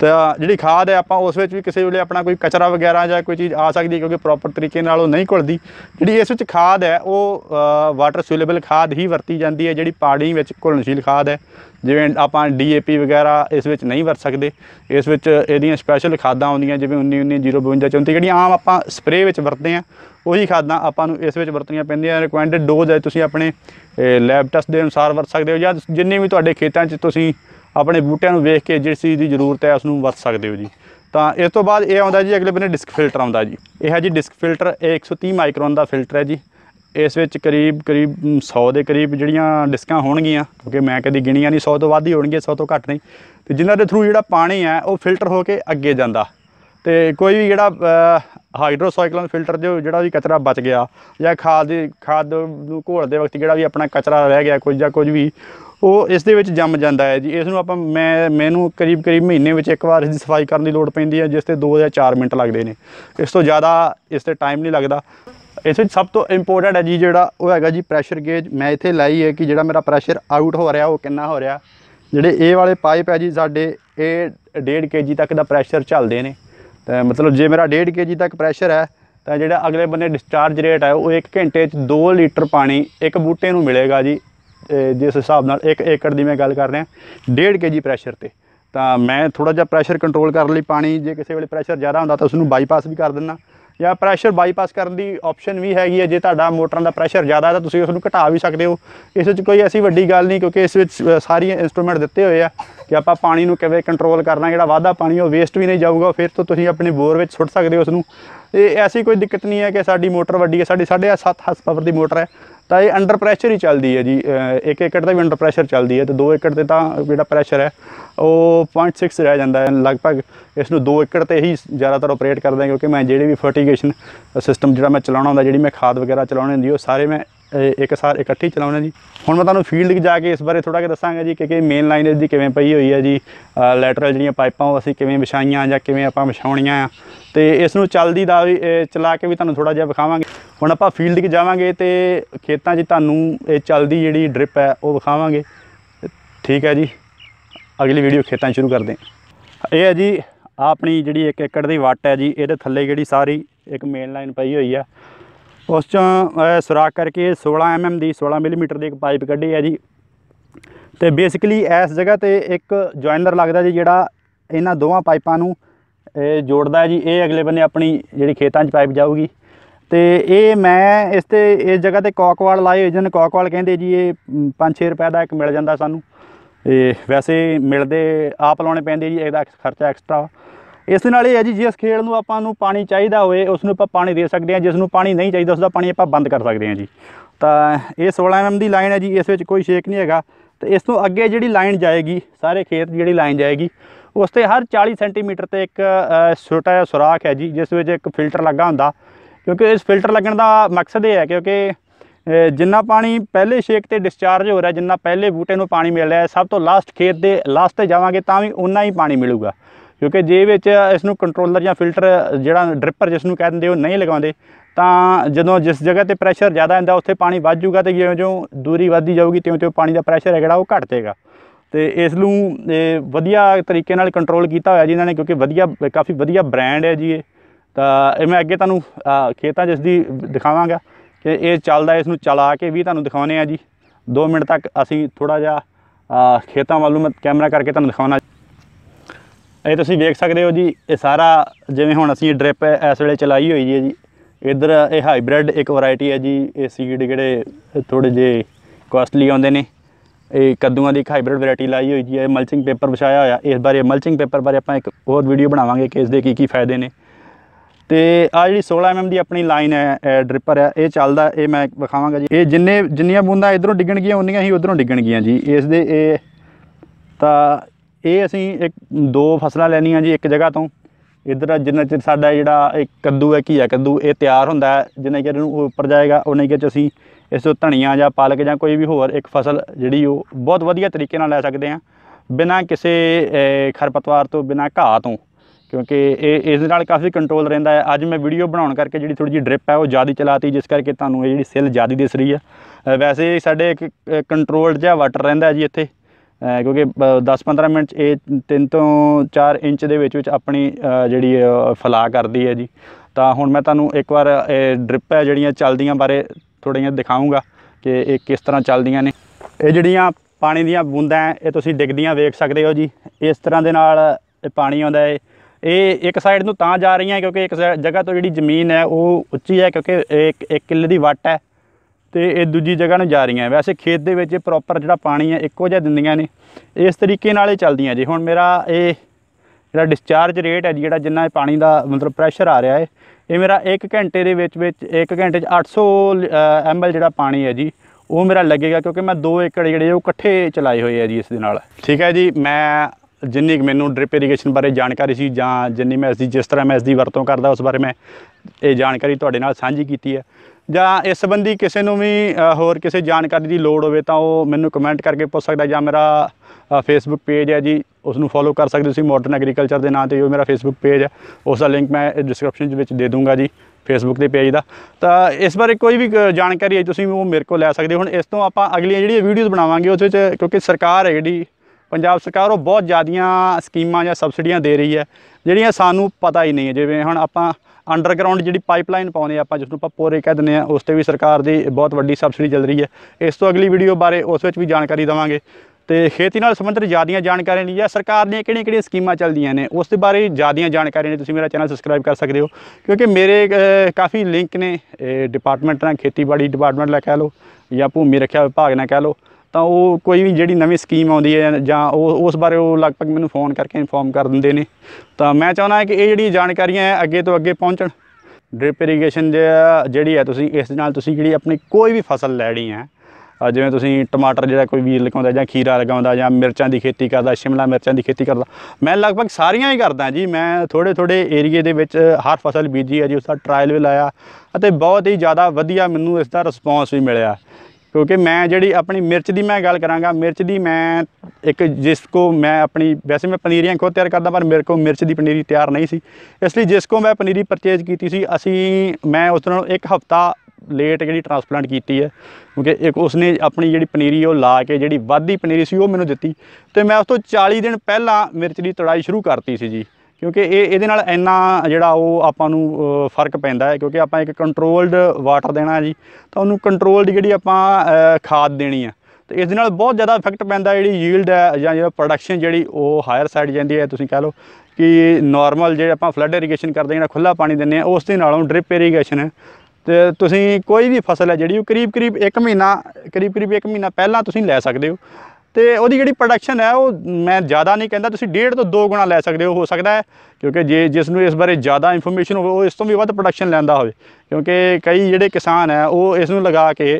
ਤਾਂ ਜਿਹੜੀ ਖਾਦ ਹੈ ਆਪਾਂ ਉਸ ਵਿੱਚ ਵੀ ਕਿਸੇ ਵੇਲੇ ਆਪਣਾ ਕੋਈ ਕਚਰਾ ਵਗੈਰਾ ਜਾਂ ਕੋਈ ਚੀਜ਼ ਆ ਸਕਦੀ ਕਿਉਂਕਿ ਪ੍ਰੋਪਰ ਤਰੀਕੇ ਨਾਲ ਉਹ ਨਹੀਂ ਘੁਲਦੀ। ਜਿਹੜੀ ਇਸ ਵਿੱਚ ਖਾਦ ਹੈ, ਉਹ ਵਾਟਰ ਸੋਲੂਬਲ ਖਾਦ ਹੀ ਵਰਤੀ ਜਾਂਦੀ ਹੈ, ਜਿਹੜੀ ਪਾਣੀ ਵਿੱਚ ਘੁਲਣਸ਼ੀਲ ਖਾਦ ਹੈ। ਜਿਵੇਂ ਆਪਾਂ ਡੀਏਪੀ ਵਗੈਰਾ ਇਸ ਵਿੱਚ ਨਹੀਂ ਵਰਤ ਸਕਦੇ। ਇਸ ਵਿੱਚ ਇਹਦੀਆਂ ਸਪੈਸ਼ਲ ਖਾਦਾਂ ਆਉਂਦੀਆਂ, ਜਿਵੇਂ 19 19 052 34 ਜਿਹੜੀਆਂ ਆਮ ਆਪਾਂ ਸਪਰੇਅ ਵਿੱਚ ਵਰਤਦੇ ਆ ਉਹੀ ਖਾਦਾਂ ਆਪਾਂ ਨੂੰ ਇਸ ਵਿੱਚ ਵਰਤਣੀਆਂ ਪੈਂਦੀਆਂ। ਰਿਕਮੈਂਡਡ ਡੋਜ਼ ਹੈ ਤੁਸੀਂ ਆਪਣੇ ਲੈਬ ਟੈਸਟ ਦੇ ਅਨੁਸਾਰ ਵਰਤ ਸਕਦੇ ਹੋ ਜਾਂ ਜਿੰਨੇ ਵੀ ਤੁਹਾਡੇ ਖੇਤਾਂ 'ਚ ਤੁਸੀਂ ਆਪਣੇ ਬੂਟਿਆਂ ਨੂੰ ਵੇਖ ਕੇ ਜਿਸ ਚੀਜ਼ ਦੀ ਜ਼ਰੂਰਤ ਹੈ ਉਸ ਨੂੰ ਵਰਤ ਸਕਦੇ ਹੋ ਜੀ। ਤਾਂ ਇਸ ਤੋਂ ਬਾਅਦ ਇਹ ਆਉਂਦਾ ਜੀ ਅਗਲੇ ਬੰਨੇ ਡਿਸਕ ਫਿਲਟਰ ਆਉਂਦਾ ਜੀ। ਇਹ ਹੈ ਜੀ ਡਿਸਕ ਫਿਲਟਰ ਇਹ 130 ਮਾਈਕਰੋਨ ਦਾ ਫਿਲਟਰ ਹੈ ਜੀ। ਇਸ ਵਿੱਚ ਕਰੀਬ ਕਰੀਬ ਮ, 100 ਦੇ ਕਰੀਬ ਜਿਹੜੀਆਂ ਡਿਸਕਾਂ ਹੋਣਗੀਆਂ ਕਿਉਂਕਿ ਮੈਂ ਕਦੀ ਗਿਣੀਆਂ ਨਹੀਂ 100 ਤੋਂ ਵੱਧ ਹੀ ਹੋਣਗੀਆਂ 100 ਤੋਂ ਘੱਟ ਨਹੀਂ। ਤੇ ਜਿਨ੍ਹਾਂ ਦੇ ਥਰੂ ਜਿਹੜਾ ਪਾਣੀ ਹੈ ਉਹ ਫਿਲਟਰ ਹੋ ਕੇ ਅੱਗੇ ਜਾਂਦਾ। ਤੇ ਕੋਈ ਵੀ ਜਿਹੜਾ ਹਾਈਡਰੋਸਾਈਕਲੋਨ ਫਿਲਟਰ ਜੋ ਜਿਹੜਾ ਵੀ ਕਚਰਾ ਬਚ ਗਿਆ ਜਾਂ ਖਾਦ ਦੀ, ਖਾਦ ਨੂੰ ਘੋਲਦੇ ਵਕਤ ਜਿਹੜਾ ਵੀ ਆਪਣਾ ਕਚਰਾ ਰਹਿ ਗਿਆ ਕੁਝ ਜਾਂ ਕੁਝ ਵੀ, ਉਹ ਇਸ ਦੇ ਵਿੱਚ ਜੰਮ ਜਾਂਦਾ ਹੈ ਜੀ। ਇਸ ਨੂੰ ਆਪਾਂ ਮੈਂ, ਮੈਨੂੰ ਕਰੀਬ ਕਰੀਬ ਮਹੀਨੇ ਵਿੱਚ ਇੱਕ ਵਾਰ ਇਸ ਦੀ ਸਫ਼ਾਈ ਕਰਨ ਦੀ ਲੋੜ ਪੈਂਦੀ ਹੈ, ਜਿਸ ਤੇ 2 ਜਾਂ 4 ਮਿੰਟ ਲੱਗਦੇ ਨੇ। ਇਸ ਤੋਂ ਜ਼ਿਆਦਾ ਇਸ ਤੇ ਟਾਈਮ ਨਹੀਂ ਲੱਗਦਾ। ਇਸ ਵਿੱਚ ਸਭ ਤੋਂ ਇੰਪੋਰਟੈਂਟ ਹੈ ਜੀ ਜਿਹੜਾ ਉਹ ਹੈਗਾ ਜੀ ਪ੍ਰੈਸ਼ਰ ਗੇਜ ਮੈਂ ਇੱਥੇ ਲਾਈ ਹੈ ਕਿ ਜਿਹੜਾ ਮੇਰਾ ਪ੍ਰੈਸ਼ਰ ਆਊਟ ਹੋ ਰਿਹਾ, ਉਹ ਕਿੰਨਾ ਹੋ ਰਿਹਾ। ਜਿਹੜੇ ਇਹ ਵਾਲੇ ਪਾਈਪ ਹੈ ਜੀ, ਸਾਡੇ ਇਹ 1.5 ਕੇਜੀ ਤੱਕ ਦਾ ਪ੍ਰੈਸ਼ਰ ਚੱਲਦੇ ਨੇ। ਤਾਂ ਮਤਲਬ ਜੇ ਮੇਰਾ 1.5 ਕੇਜੀ ਤੱਕ ਪ੍ਰੈਸ਼ਰ ਹੈ, ਤਾਂ ਜਿਹੜਾ ਅਗਲੇ ਬੰਦੇ ਡਿਸਚਾਰਜ ਰੇਟ ਹੈ, ਉਹ 1 ਘੰਟੇ 'ਚ 2 ਲੀਟਰ ਪਾਣੀ ਇੱਕ ਬੂਟੇ ਨੂੰ ਮਿਲੇਗਾ ਜੀ। ਜਿਸ ਹਿਸਾਬ ਨਾਲ 1 ਏਕੜ ਦੀ ਮੈਂ ਗੱਲ ਕਰ ਰਿਹਾ 1.5 ਕੇਜੀ ਪ੍ਰੈਸ਼ਰ ਤੇ। ਤਾਂ ਮੈਂ ਥੋੜਾ ਜਿਹਾ ਪ੍ਰੈਸ਼ਰ ਕੰਟਰੋਲ ਕਰਨ ਲਈ ਪਾਣੀ, ਜੇ ਕਿਸੇ ਵੇਲੇ ਪ੍ਰੈਸ਼ਰ ਜ਼ਿਆਦਾ ਹੁੰਦਾ, ਤਾਂ ਉਸ ਨੂੰ ਬਾਈਪਾਸ ਵੀ ਕਰ ਦਿੰਦਾ। ਜਾਂ ਪ੍ਰੈਸ਼ਰ ਬਾਈਪਾਸ ਕਰਨ ਦੀ ਆਪਸ਼ਨ ਵੀ ਹੈਗੀ ਹੈ, ਜੇ ਤੁਹਾਡਾ ਮੋਟਰਾਂ ਦਾ ਪ੍ਰੈਸ਼ਰ ਜ਼ਿਆਦਾ ਹੈ ਤਾਂ ਤੁਸੀਂ ਉਸ ਨੂੰ ਘਟਾ ਵੀ ਸਕਦੇ ਹੋ। ਇਸ ਵਿੱਚ ਕੋਈ ਐਸੀ ਵੱਡੀ ਗੱਲ ਨਹੀਂ, ਕਿਉਂਕਿ ਇਸ ਵਿੱਚ ਸਾਰੀਆਂ ਇੰਸਟਰੂਮੈਂਟ ਦਿੱਤੇ ਹੋਏ ਆ ਕਿ ਆਪਾਂ ਪਾਣੀ ਨੂੰ ਕਿਵੇਂ ਕੰਟਰੋਲ ਕਰਨਾ, ਜਿਹੜਾ ਵਾਧਾ ਪਾਣੀ ਉਹ ਵੇਸਟ ਵੀ ਨਹੀਂ ਜਾਊਗਾ, ਫਿਰ ਤੋਂ ਤੁਸੀਂ ਆਪਣੀ ਬੋਰ ਵਿੱਚ ਸੁੱਟ ਸਕਦੇ ਹੋ ਉਸ ਨੂੰ ਇਹ ਐਸੀ ਕੋਈ ਦਿੱਕਤ ਨਹੀਂ ਹੈ ਕਿ ਸਾਡੀ ਮੋਟਰ ਵੱਡੀ ਹੈ, ਸਾਡੀ 7.5 ਹਸ ਪਾਵਰ ਦੀ ਮੋਟਰ ਹੈ। ਤਾਂ ਇਹ ਅੰਡਰ ਪ੍ਰੈਸ਼ਰ ਹੀ ਚੱਲਦੀ ਹੈ ਜੀ 1 ਏਕੜ ਦਾ ਵੀ ਅੰਡਰ ਪ੍ਰੈਸ਼ਰ ਚੱਲਦੀ ਹੈ ਤੇ 2 ਏਕੜ ਤੇ ਤਾਂ ਜਿਹੜਾ ਪ੍ਰੈਸ਼ਰ ਹੈ, ਉਹ 0.6 ਰਹਿ ਜਾਂਦਾ ਹੈ। ਲਗਭਗ ਇਸ ਨੂੰ 2 ਏਕੜ ਤੇ ਹੀ ਜ਼ਿਆਦਾਤਰ ਆਪਰੇਟ ਕਰਦਾ ਕਿਉਂਕਿ ਮੈਂ ਜਿਹੜੇ ਵੀ ਫਰਟੀਗੇਸ਼ਨ ਸਿਸਟਮ ਜਿਹੜਾ ਮੈਂ ਚਲਾਉਣਾ ਹੁੰਦਾ, ਜਿਹੜੀ ਮੈਂ ਖਾਦ ਵਗੈਰਾ ਚਲਾਉਣੀ ਹੁੰਦੀ, ਉਹ ਸਾਰੇ ਮੈਂ ਇੱਕ ਸਾਰ ਇਕੱਠੀ ਚਲਾਉਣਾ ਜੀ। ਹੁਣ ਮੈਂ ਤੁਹਾਨੂੰ ਫੀਲਡ 'ਚ ਜਾ ਕੇ ਇਸ ਬਾਰੇ ਥੋੜਾ ਜਿਹਾ ਦੱਸਾਂਗਾ ਜੀ ਕਿ ਕਿ ਮੇਨ ਲਾਈਨ ਇਸ ਦੀ ਕਿਵੇਂ ਪਈ ਹੋਈ ਹੈ ਜੀ। ਲੈਟਰਲ ਜਿਹੜੀਆਂ ਪਾਈਪਾਂ ਉਹ ਅਸੀਂ ਕਿਵੇਂ ਵਿਛਾਈਆਂ ਜਾਂ ਕਿਵੇਂ ਆਪਾਂ ਵਿਛਾਉਣੀਆਂ ਆ। ਤੇ ਇਸ ਨੂੰ ਚੱਲਦੀ ਦਾ ਵੀ ਚਲਾ ਕੇ ਵੀ ਤੁਹਾਨੂੰ ਥੋੜਾ ਜਿਹਾ ਵਿਖਾਵਾਂਗੇ। ਹੁਣ ਆਪਾਂ ਫੀਲਡ 'ਚ ਜਾਵਾਂਗੇ ਤੇ ਖੇਤਾਂ 'ਚ ਤੁਹਾਨੂੰ ਇਹ ਚੱਲਦੀ ਜਿਹੜੀ ਡ੍ਰਿਪ ਹੈ ਉਹ ਵਿਖਾਵਾਂਗੇ। ਠੀਕ ਹੈ ਜੀ। ਅਗਲੀ ਵੀਡੀਓ ਖੇਤਾਂ 'ਚ ਸ਼ੁਰੂ ਕਰਦੇ ਹਾਂ। ਇਹ ਹੈ ਜੀ, ਆਪਣੀ ਜਿਹੜੀ 1 ਏਕੜ ਦੀ ਵੱਟ ਹੈ ਜੀ। ਇਹਦੇ ਥੱਲੇ ਜਿਹੜੀ ਸਾਰੀ ਇੱਕ ਮੇਨ ਲਾਈਨ ਪਈ ਹੋਈ ਆ। ਉਸ ਚੋਂ ਅ, ਸੁਰਾਖ ਕਰਕੇ 16 mm ਦੀ 16 ਮਿਲੀਮੀਟਰ ਦੀ ਇੱਕ ਪਾਈਪ ਕੱਢੀ ਹੈ ਜੀ। ਤੇ ਬੇਸਿਕਲੀ ਇਸ ਜਗ੍ਹਾ ਤੇ ਇੱਕ ਜੁਆਇਨਰ ਲੱਗਦਾ ਜੀ ਜਿਹੜਾ ਇਹਨਾਂ ਦੋਵਾਂ ਪਾਈਪਾਂ ਨੂੰ ਇਹ ਜੋੜਦਾ ਹੈ ਜੀ। ਇਹ ਅਗਲੇ ਬੰਨੇ ਆਪਣੀ ਜਿਹੜੀ ਖੇਤਾਂ 'ਚ ਪਾਈਪ ਜਾਊਗੀ। ਤੇ ਇਹ ਮੈਂ ਇਸ ਤੇ ਇਸ ਜਗ੍ਹਾ ਤੇ ਕੋਕਵਾਲ ਲਾਏ ਹੋਏ ਜਨ ਕੋਕਵਾਲ ਕਹਿੰਦੇ ਜੀ ਇਹ 5-6 ਰੁਪਏ ਦਾ ਇੱਕ ਮਿਲ ਜਾਂਦਾ ਸਾਨੂੰ। ਇਹ ਵੈਸੇ ਮਿਲਦੇ ਆਪ ਲਾਉਣੇ ਪੈਂਦੇ ਜੀ ਇਹਦਾ ਖਰਚਾ ਐਕਸਟਰਾ ਇਸ ਨਾਲ ਇਹ ਹੈ ਜੀ, ਜਿਸ ਖੇਡ ਨੂੰ ਆਪਾਂ ਨੂੰ ਪਾਣੀ ਚਾਹੀਦਾ ਹੋਵੇ ਉਸ ਨੂੰ ਆਪਾਂ ਪਾਣੀ ਦੇ ਸਕਦੇ ਹਾਂ ਜਿਸ ਨੂੰ ਪਾਣੀ ਨਹੀਂ ਚਾਹੀਦਾ ਉਸ ਦਾ ਪਾਣੀ ਆਪਾਂ ਬੰਦ ਕਰ ਸਕਦੇ ਹਾਂ ਜੀ। ਤਾਂ ਇਹ 16 mm ਦੀ ਲਾਈਨ ਹੈ ਜੀ, ਇਸ ਵਿੱਚ ਕੋਈ ਸ਼ੇਕ ਨਹੀਂ ਹੈਗਾ। ਤੇ ਇਸ ਤੋਂ ਅੱਗੇ ਜਿਹੜੀ ਲਾਈਨ ਜਾਏਗੀ, ਸਾਰੇ ਖੇਤ ਦੀ ਜਿਹੜੀ ਲਾਈਨ ਜਾਏਗੀ, ਉਸ ਤੇ ਹਰ 40 ਸੈਂਟੀਮੀਟਰ ਤੇ ਇੱਕ ਛੋਟਾ ਜਿਹਾ ਸੁਰਾਖ ਹੈ ਜੀ, ਜਿਸ ਵਿੱਚ ਇੱਕ ਫਿਲਟਰ ਲੱਗਾ ਹੁੰਦਾ। ਕਿਉਂਕਿ ਇਸ ਫਿਲਟਰ ਲੱਗਣ ਦਾ ਮਕਸਦ ਇਹ ਹੈ, ਕਿਉਂਕਿ ਜਿੰਨਾ ਪਾਣੀ ਪਹਿਲੇ ਸ਼ੇਕ ਤੇ ਡਿਸਚਾਰਜ ਹੋ ਰਿਹਾ, ਜਿੰਨਾ ਪਹਿਲੇ ਬੂਟੇ ਨੂੰ ਪਾਣੀ ਮਿਲ ਰਿਹਾ, ਸਭ ਤੋਂ ਲਾਸਟ ਖੇਤ ਦੇ ਲਾਸਟ ਤੇ ਜਾਵਾਂਗੇ, ਤਾਂ ਵੀ ਉਨਾ ਹੀ ਪਾਣੀ ਮਿਲੂਗਾ। ਕਿਉਂਕਿ ਜੇ ਵਿੱਚ ਇਸ ਨੂੰ ਕੰਟਰੋਲਰ ਜਾਂ ਫਿਲਟਰ ਜਿਹੜਾ ਡ੍ਰਿਪਰ ਜਿਸ ਨੂੰ ਕਹਿ ਦਿੰਦੇ ਉਹ ਨਹੀਂ ਲਗਾਉਂਦੇ, ਤਾਂ ਜਦੋਂ ਜਿਸ ਜਗ੍ਹਾ ਤੇ ਪ੍ਰੈਸ਼ਰ ਜ਼ਿਆਦਾ ਹੁੰਦਾ, ਉੱਥੇ ਪਾਣੀ ਵੱਧ ਜਾਊਗਾ ਤੇ ਜਿਉਂ-ਜਿਉਂ ਦੂਰੀ ਵੱਧਦੀ ਜਾਊਗੀ, ਤਿਉਂ-ਤਿਉਂ ਪਾਣੀ ਦਾ ਪ੍ਰੈਸ਼ਰ ਹੈ ਜਿਹੜਾ, ਉਹ ਘਟ ਜਾਏਗਾ ਤੇ ਇਸ ਨੂੰ, ਇਹ ਵਧੀਆ ਤਰੀਕੇ ਨਾਲ ਕੰਟਰੋਲ ਕੀਤਾ ਹੋਇਆ ਜੀ ਇਹਨਾਂ ਨੇ, ਕਿਉਂਕਿ ਵਧੀਆ, ਕਾਫੀ ਵਧੀਆ ਬ੍ਰਾਂਡ ਹੈ ਜੀ ਇਹ। ਤਾਂ ਇਹ ਮੈਂ ਅੱਗੇ ਤੁਹਾਨੂੰ ਖੇਤਾਂ ਜਿਸ ਦੀ ਦਿਖਾਵਾਂਗਾ ਕਿ ਇਹ ਚੱਲਦਾ, ਇਸ ਨੂੰ ਚਲਾ ਕੇ ਵੀ ਤੁਹਾਨੂੰ ਦਿਖਾਉਨੇ ਆ ਜੀ। 2 ਮਿੰਟ ਤੱਕ ਅਸੀਂ ਥੋੜਾ ਜਿਹਾ ਖੇਤਾਂ ਵੱਲੋਂ ਮੈਂ ਕੈਮਰਾ ਕਰਕੇ ਤੁਹਾਨੂੰ ਦਿਖਾਉਣਾ ਇਹ ਤੁਸੀਂ ਵੇਖ ਸਕਦੇ ਹੋ ਜੀ, ਇਹ ਸਾਰਾ ਜਿਵੇਂ ਹੁਣ ਅਸੀਂ ਡ੍ਰਿਪ ਇਸ ਵੇਲੇ ਚਲਾਈ ਹੋਈ ਹੈ ਜੀ, ਇਧਰ ਇਹ ਹਾਈਬ੍ਰਿਡ ਇੱਕ ਵੈਰਾਈਟੀ ਹੈ ਜੀ, ਇਹ ਸੀਡ ਜਿਹੜੇ ਥੋੜੇ ਜੇ ਕਾਸਟਲੀ ਆਉਂਦੇ ਨੇ। ਇਹ ਕੱਦੂਆਂ ਦੀ ਇੱਕ ਹਾਈਬ੍ਰਿਡ ਵੈਰਾਈਟੀ ਲਾਈ ਹੋਈ ਜੀ, ਇਹ ਮਲਚਿੰਗ ਪੇਪਰ ਵਿਛਾਇਆ ਹੋਇਆ। ਇਸ ਬਾਰੇ ਮਲਚਿੰਗ ਪੇਪਰ ਬਾਰੇ ਆਪਾਂ ਇੱਕ ਹੋਰ ਵੀਡੀਓ ਬਣਾਵਾਂਗੇ ਕਿ ਇਸ ਦੇ ਕੀ ਕੀ ਫਾਇਦੇ ਨੇ। ਤੇ ਆ ਜਿਹੜੀ 16 mm ਦੀ ਆਪਣੀ ਲਾਈਨ ਹੈ ਡ੍ਰਿਪਰ ਹੈ, ਇਹ ਚੱਲਦਾ, ਇਹ ਮੈਂ ਵਿਖਾਵਾਂਗਾ ਜੀ। ਇਹ ਜਿੰਨੇ, ਜਿੰਨੀਆਂ ਬੂੰਦਾਂ ਇਧਰੋਂ ਡਿੱਗਣਗੀਆਂ, ਉਨੀਆਂ ਹੀ ਉਧਰੋਂ ਡਿੱਗਣਗੀਆਂ ਜੀ। ਇਸ ਦੇ ਇਹ ਤਾਂ ਇਹ ਅਸੀਂ ਇੱਕ, ਦੋ ਫਸਲਾਂ ਲੈਣੀਆਂ ਜੀ ਇੱਕ ਜਗ੍ਹਾ ਤੋਂ। ਇਧਰ ਜਿੰਨਾ ਚਿਰ ਸਾਡਾ ਜਿਹੜਾ ਇੱਕ ਕੱਦੂ ਹੈ, ਘੀਆ ਕੱਦੂ, ਇਹ ਤਿਆਰ ਹੁੰਦਾ ਹੈ। ਜਿੰਨਾ ਚਿਰ ਇਹਨੂੰ ਉੱਪਰ ਜਾਏਗਾ ਉਹਨਾਂ ਚਿਰ 'ਚ ਅਸੀਂ ਇਸ ਤੋਂ ਧਨੀਆ ਜਾਂ ਪਾਲਕ ਜਾਂ ਕੋਈ ਵੀ ਹੋਰ ਇੱਕ ਫਸਲ ਜਿਹੜੀ ਉਹ ਬਹੁਤ ਵਧੀਆ ਤਰੀਕੇ ਨਾਲ ਲੈ ਸਕਦੇ ਹਾਂ। ਬਿਨਾਂ ਕਿਸੇ ਖਰਪਤਵਾਰ ਤੋਂ, ਬਿਨਾਂ ਘਾਹ ਤੋਂ। ਕਿਉਂਕਿ ਇਹ, ਇਸ ਦੇ ਨਾਲ ਕਾਫੀ ਕੰਟਰੋਲ ਰਹਿੰਦਾ ਹੈ। ਅੱਜ ਮੈਂ ਵੀਡੀਓ ਬਣਾਉਣ ਕਰਕੇ ਜਿਹੜੀ ਥੋੜੀ ਜਿਹੀ ਡ੍ਰਿਪ ਹੈ, ਉਹ ਜ਼ਿਆਦਾ ਚਲਾਤੀ, ਜਿਸ ਕਰਕੇ ਤੁਹਾਨੂੰ ਇਹ ਜਿਹੜੀ ਸਿੱਲ ਜ਼ਿਆਦਾ ਦਿਸ ਰਹੀ ਹੈ। ਵੈਸੇ ਸਾਡੇ ਇੱਕ ਕੰਟਰੋਲਡ ਜਿਹਾ ਵਾਟਰ ਰਹਿੰਦਾ ਜੀ ਇੱਥੇ। ਕਿਉਂਕਿ 10-15 ਮਿੰਟ 'ਚ ਇਹ 3 ਤੋਂ 4 ਇੰਚ ਦੇ ਵਿੱਚ ਵਿੱਚ ਆਪਣੀ ਜਿਹੜੀ ਅ, ਫੈਲਾਅ ਕਰਦੀ ਹੈ ਜੀ। ਤਾਂ ਹੁਣ ਮੈਂ ਤੁਹਾਨੂੰ ਇੱਕ ਵਾਰ ਇਹ ਡ੍ਰਿਪ ਹੈ ਜਿਹੜੀਆਂ ਚੱਲਦੀਆਂ ਬਾਰੇ ਥੋੜ੍ਹੀਆਂ ਦਿਖਾਊਂਗਾ ਕਿ ਇਹ ਕਿਸ ਤਰ੍ਹਾਂ ਚੱਲਦੀਆਂ ਨੇ। ਇਹ ਜਿਹੜੀਆਂ ਪਾਣੀ ਦੀਆਂ ਬੂੰਦਾਂ ਹੈ, ਇਹ ਤੁਸੀਂ ਡਿੱਗਦੀਆਂ ਵੇਖ ਸਕਦੇ ਹੋ ਜੀ। ਇਸ ਤਰ੍ਹਾਂ ਦੇ ਨਾਲ ਇਹ ਪਾਣੀ ਆਉਂਦਾ ਹੈ। ਇਹ ਇੱਕ ਸਾਈਡ ਨੂੰ ਤਾਂ ਜਾ ਰਹੀਆਂ ਕਿਉਂਕਿ ਇੱਕ ਸਾਈਡ- ਜਗ੍ਹਾ ਤੋਂ ਜਿਹੜੀ ਜ਼ਮੀਨ ਹੈ ਉਹ ਉੱਚੀ ਹੈ ਕਿਉਂਕਿ ਇਹ ਇੱਕ ਇੱਕ ਕਿੱਲੇ ਦੀ ਵੱਟ ਹੈ। ਤੇ ਇਹ ਦੂਜੀ ਜਗ੍ਹਾ ਨੂੰ ਜਾ ਰਹੀਆਂ ਵੈਸੇ ਖੇਤ ਦੇ ਵਿੱਚ ਪ੍ਰੋਪਰ ਜਿਹੜਾ ਪਾਣੀ ਹੈ ਇੱਕੋ ਜਿਹਾ ਦਿੰਦੀਆਂ ਨੇ। ਇਸ ਤਰੀਕੇ ਨਾਲ ਇਹ ਚੱਲਦੀਆਂ ਜੀ। ਹੁਣ ਮੇਰਾ ਇਹ ਜਿਹੜਾ ਡਿਸਚਾਰਜ ਰੇਟ ਹੈ ਜੀ, ਜਿਹੜਾ ਜਿੰਨਾ ਇਹ ਪਾਣੀ ਦਾ ਮਤਲਬ ਪ੍ਰੈਸ਼ਰ ਆ ਰਿਹਾ ਹੈ ਇਹ ਮੇਰਾ 1 ਘੰਟੇ ਦੇ ਵਿੱਚ ਵਿੱਚ 1 ਘੰਟੇ 'ਚ 800 ਐਮਐਲ ਜਿਹੜਾ ਪਾਣੀ ਹੈ ਜੀ ਉਹ ਮੇਰਾ ਲੱਗੇਗਾ ਕਿਉਂਕਿ ਮੈਂ 2 ਏਕੜ ਜਿਹੜੇ ਉਹ ਇਕੱਠੇ ਚਲਾਏ ਹੋਏ ਆ ਜੀ ਇਸ ਦੇ ਨਾਲ। ਠੀਕ ਹੈ ਜੀ ਮੈਂ ਜਿੰਨੀ ਕੁ ਮੈਨੂੰ ਡ੍ਰਿਪ ਇਰੀਗੇਸ਼ਨ ਬਾਰੇ ਜਾਣਕਾਰੀ ਸੀ ਜਾਂ ਜਿੰਨੀ ਮੈਂ ਇਸ ਦੀ ਜਿਸ ਤਰ੍ਹਾਂ ਮੈਂ ਇਸ ਦੀ ਵਰਤੋਂ ਕਰਦਾ ਉਸ ਬਾਰੇ ਮੈਂ ਇਹ ਜਾਣਕਾਰੀ ਤੁਹਾਡੇ ਨਾਲ ਸਾਂਝੀ ਕੀਤੀ ਹੈ। ਜਾਂ ਇਸ ਸੰਬੰਧੀ ਕਿਸੇ ਨੂੰ ਵੀ ਹੋਰ ਕਿਸੇ ਜਾਣਕਾਰੀ ਦੀ ਲੋੜ ਹੋਵੇ ਤਾਂ ਉਹ ਮੈਨੂੰ ਕਮੈਂਟ ਕਰਕੇ ਪੁੱਛ ਸਕਦਾ ਜਾਂ ਮੇਰਾ ਫੇਸਬੁੱਕ ਪੇਜ ਹੈ ਜੀ ਉਸ ਨੂੰ ਫੋਲੋ ਕਰ ਸਕਦੇ ਤੁਸੀਂ ਮਾਡਰਨ ਐਗਰੀਕਲਚਰ ਦੇ ਨਾਂ ਤੇ ਉਹ ਮੇਰਾ ਫੇਸਬੁੱਕ ਪੇਜ ਹੈ, ਉਸ ਦਾ ਲਿੰਕ ਮੈਂ ਡਿਸਕ੍ਰਿਪਸ਼ਨ ਵਿੱਚ ਦੇ ਦੂੰਗਾ ਜੀ ਫੇਸਬੁੱਕ ਦੇ ਪੇਜ ਦਾ। ਤਾਂ ਇਸ ਬਾਰੇ ਕੋਈ ਵੀ ਜਾਣਕਾਰੀ ਹੈ ਤੁਸੀਂ ਉਹ ਮੇਰੇ ਕੋਲ ਲੈ ਸਕਦੇ ਹੋ। ਹੁਣ ਇਸ ਤੋਂ ਆਪਾਂ ਅਗਲੀਆਂ ਜਿਹੜੀਆਂ ਵੀਡੀਓਜ਼ ਬਣਾਵਾਂਗੇ ਉਸ ਵਿੱਚ ਕਿਉਂਕਿ ਸਰਕਾਰ ਹੈ ਜਿਹੜੀ, ਪੰਜਾਬ ਸਰਕਾਰ ਉਹ ਬਹੁਤ ਜ਼ਿਆਦੀਆਂ ਸਕੀਮਾਂ ਜਾਂ ਸਬਸਿਡੀਆਂ ਦੇ ਰਹੀ ਹੈ, ਜਿਹੜੀਆਂ ਸਾਨੂੰ ਪਤਾ ਹੀ ਨਹੀਂ ਹੈ। ਜਿਵੇਂ ਹੁਣ ਆਪਾਂ ਅੰਡਰਗਰਾਉਂਡ ਜਿਹੜੀ ਪਾਈਪਲਾਈਨ ਪਾਉਂਦੇ ਹਾਂ ਆਪਾਂ ਜਿਸ ਨੂੰ ਆਪਾਂ ਪੋਰੇ ਕਹਿ ਦਿੰਦੇ ਆ, ਉਸ ਤੇ ਵੀ ਸਰਕਾਰ ਦੀ ਬਹੁਤ ਵੱਡੀ ਸਬਸਿਡੀ ਚੱਲ ਰਹੀ ਹੈ। ਇਸ ਤੋਂ ਅਗਲੀ ਵੀਡੀਓ ਬਾਰੇ ਉਸ ਵਿੱਚ ਵੀ ਜਾਣਕਾਰੀ ਦੇਵਾਂਗੇ। ਤੇ ਖੇਤੀ ਨਾਲ ਸੰਬੰਧਿਤ ਜ਼ਿਆਦੀਆਂ ਜਾਣਕਾਰੀਆਂ ਨੇ ਜਾਂ ਸਰਕਾਰ ਦੀਆਂ ਕਿਹੜੀਆਂ ਕਿਹੜੀਆਂ ਸਕੀਮਾਂ ਚੱਲਦੀਆਂ ਨੇ, ਉਸ ਦੇ ਬਾਰੇ ਜ਼ਿਆਦੀਆਂ ਜਾਣਕਾਰੀਆਂ ਨੇ ਤੁਸੀਂ ਮੇਰਾ ਚੈਨਲ ਸਬਸਕ੍ਰਾਈਬ ਕਰ ਸਕਦੇ ਹੋ। ਕਿਉਂਕਿ ਮੇਰੇ ਕਾਫੀ ਲਿੰਕ ਨੇ ਡਿਪਾਰਟਮੈਂਟ ਨਾਲ ਖੇਤੀਬਾੜੀ ਡਿਪਾਰਟਮੈਂਟ ਨਾਲ ਕਹਿ ਲਓ ਜਾਂ ਭੂਮੀ ਰੱਖਿਆ ਵਿਭਾਗ ਨਾਲ ਕਹਿ ਲਓ। ਤਾਂ ਉਹ ਕੋਈ ਵੀ ਜਿਹੜੀ ਨਵੀਂ ਸਕੀਮ ਆਉਂਦੀ ਹੈ ਜਾਂ ਉਹ ਉਸ ਬਾਰੇ ਉਹ ਲਗਭਗ ਮੈਨੂੰ ਫੋਨ ਕਰਕੇ ਇਨਫੋਰਮ ਕਰ ਦਿੰਦੇ ਨੇ। ਤਾਂ ਮੈਂ ਚਾਹੁੰਦਾ ਕਿ ਇਹ ਜਿਹੜੀ ਜਾਣਕਾਰੀਆਂ ਹੈ ਅੱਗੇ ਤੋਂ ਅੱਗੇ ਪਹੁੰਚਣ। ਡ੍ਰਿਪ ਇਰੀਗੇਸ਼ਨ ਜਿਹੜੀ ਹੈ ਤੁਸੀਂ, ਇਸ ਨਾਲ ਤੁਸੀਂ ਜਿਹੜੀ ਆਪਣੀ ਕੋਈ ਵੀ ਫਸਲ ਲੈਣੀ ਹੈ ਜਿਵੇਂ ਤੁਸੀਂ ਟਮਾਟਰ ਜਿਹੜਾ ਕੋਈ ਵੀਰ ਲਗਾਉਂਦਾ ਜਾਂ ਖੀਰਾ ਲਗਾਉਂਦਾ ਜਾਂ ਮਿਰਚਾਂ ਦੀ ਖੇਤੀ ਕਰਦਾ, ਸ਼ਿਮਲਾ ਮਿਰਚਾਂ ਦੀ ਖੇਤੀ ਕਰਦਾ, ਮੈਂ ਲਗਭਗ ਸਾਰੀਆਂ ਹੀ ਕਰਦਾ ਜੀ। ਮੈਂ ਥੋੜੇ ਥੋੜੇ ਏਰੀਏ ਦੇ ਵਿੱਚ ਹਰ ਫਸਲ ਬੀਜੀ ਹੈ ਜੀ ਉਸ ਦਾ ਟਰਾਇਲ ਵੀ ਲਾਇਆ ਅਤੇ ਬਹੁਤ ਹੀ ਜ਼ਿਆਦਾ ਵਧੀਆ ਮੈਨੂੰ ਇਸ ਦਾ ਰਿਸਪੌਂਸ ਵੀ ਮਿਲਿਆ। ਕਿਉਂਕਿ ਮੈਂ ਜਿਹੜੀ ਆਪਣੀ ਮਿਰਚ ਦੀ ਮੈਂ ਗੱਲ ਕਰਾਂਗਾ, ਮਿਰਚ ਦੀ ਮੈਂ ਇੱਕ ਜਿਸ ਕੋ ਮੈਂ ਆਪਣੀ, ਵੈਸੇ ਮੈਂ ਪਨੀਰੀਆਂ ਖੁਦ ਤਿਆਰ ਕਰਦਾ, ਪਰ ਮੇਰੇ ਕੋਲ ਮਿਰਚ ਦੀ ਪਨੀਰੀ ਤਿਆਰ ਨਹੀਂ ਸੀ। ਇਸ ਲਈ ਜਿਸ ਕੋ ਮੈਂ ਪਨੀਰੀ ਪਰਚੇਜ ਕੀਤੀ ਸੀ, ਅਸੀਂ, ਮੈਂ ਉਸ ਨਾਲ ਇੱਕ ਹਫਤਾ ਲੇਟ ਜਿਹੜੀ ਟ੍ਰਾਂਸਪਲਾਂਟ ਕੀਤੀ ਹੈ, ਕਿਉਂਕਿ ਇੱਕ ਉਸਨੇ ਆਪਣੀ ਜਿਹੜੀ ਪਨੀਰੀ ਉਹ ਲਾ ਕੇ ਜਿਹੜੀ ਵਾਧੀ ਪਨੀਰੀ ਸੀ ਉਹ ਮੈਨੂੰ ਦਿੱਤੀ। ਤੇ ਮੈਂ ਉਸ ਤੋਂ 40 ਦਿਨ ਪਹਿਲਾਂ ਮਿਰਚ ਦੀ ਤੜਾਈ ਸ਼ੁਰੂ ਕਰਤੀ ਸੀ ਜੀ। ਕਿਉਂਕਿ ਇਹ, ਇਹਦੇ ਨਾਲ ਇੰਨਾ ਜਿਹੜਾ ਉਹ ਆਪਾਂ ਨੂੰ ਫ਼ਰਕ ਪੈਂਦਾ ਹੈ, ਕਿਉਂਕਿ ਆਪਾਂ ਇੱਕ ਕੰਟਰੋਲਡ ਵਾਟਰ ਦੇਣਾ ਜੀ, ਤਾਂ ਉਹਨੂੰ ਕੰਟਰੋਲਡ ਜਿਹੜੀ ਆਪਾਂ ਖਾਦ ਦੇਣੀ ਆ ਤੇ ਇਸ ਦੇ ਨਾਲ ਬਹੁਤ ਜ਼ਿਆਦਾ ਇਫੈਕਟ ਪੈਂਦਾ ਜਿਹੜੀ ਯੀਲਡ ਹੈ ਜਾਂ ਜਿਹੜਾ ਪ੍ਰੋਡਕਸ਼ਨ ਜਿਹੜੀ ਉਹ ਹਾਇਰ ਸਾਈਡ ਜਾਂਦੀ ਹੈ, ਤੁਸੀਂ ਕਹ ਲਓ ਕਿ ਨਾਰਮਲ ਜਿਹੜੇ ਆਪਾਂ ਫਲੱਡ ਇਰੀਗੇਸ਼ਨ ਕਰਦੇ ਜਿਹੜਾ ਖੁੱਲਾ ਪਾਣੀ ਦਿੰਦੇ ਆ ਉਸ ਦੇ ਨਾਲੋਂ ਡ੍ਰਿਪ ਇਰੀਗੇਸ਼ਨ ਹੈ। ਤੇ ਤੁਸੀਂ ਕੋਈ ਵੀ ਫਸਲ ਹੈ ਜਿਹੜੀ ਉਹ ਕਰੀਬ ਕਰੀਬ 1 ਮਹੀਨਾ ਕਰੀਬ ਕਰੀਬ 1 ਮਹੀਨਾ ਪਹਿਲਾਂ ਤੁਸੀਂ ਲੈ ਸਕਦੇ ਹੋ। ਤੇ ਉਹਦੀ ਜਿਹੜੀ ਪ੍ਰੋਡਕਸ਼ਨ ਹੈ, ਉਹ ਮੈਂ ਜ਼ਿਆਦਾ ਨਹੀਂ ਕਹਿੰਦਾ, ਤੁਸੀਂ ਡੇਢ ਤੋਂ ਦੋ ਗੁਣਾ ਲੈ ਸਕਦੇ ਹੋ ਹੋ ਸਕਦਾ ਹੈ, ਕਿਉਂਕਿ ਜੇ ਜਿਸ ਨੂੰ ਇਸ ਬਾਰੇ ਜ਼ਿਆਦਾ ਇਨਫੋਰਮੇਸ਼ਨ ਹੋਵੇ, ਉਹ ਇਸ ਤੋਂ ਵੀ ਵੱਧ ਪ੍ਰੋਡਕਸ਼ਨ ਲੈਂਦਾ ਹੋਵੇ, ਕਿਉਂਕਿ ਕਈ ਜਿਹੜੇ ਕਿਸਾਨ ਹੈ, ਉਹ ਇਸ ਨੂੰ ਲਗਾ ਕੇ